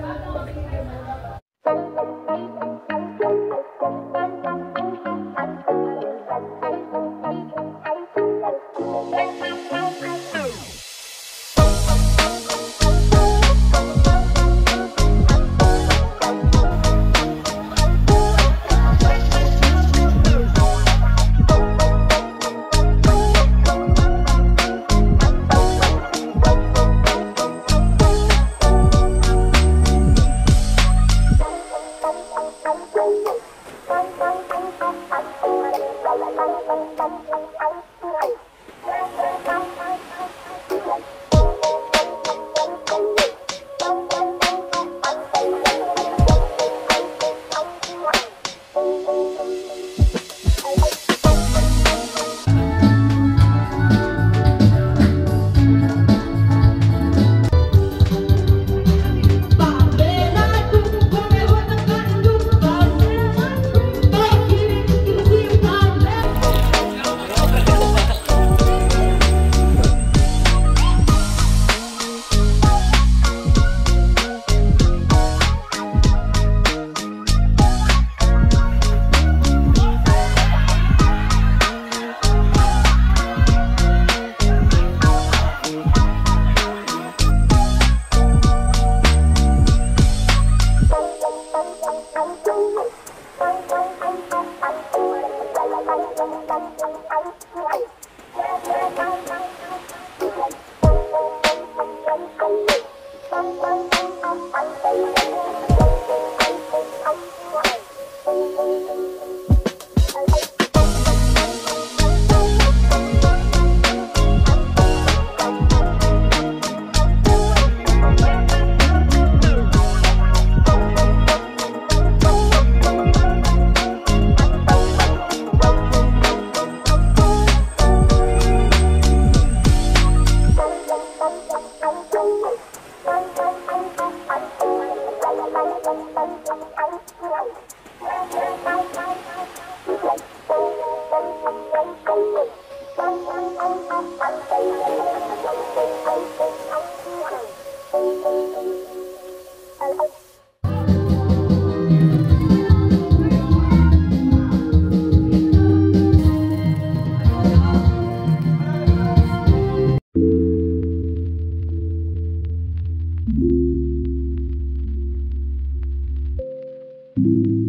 Thank you. tông tông thank you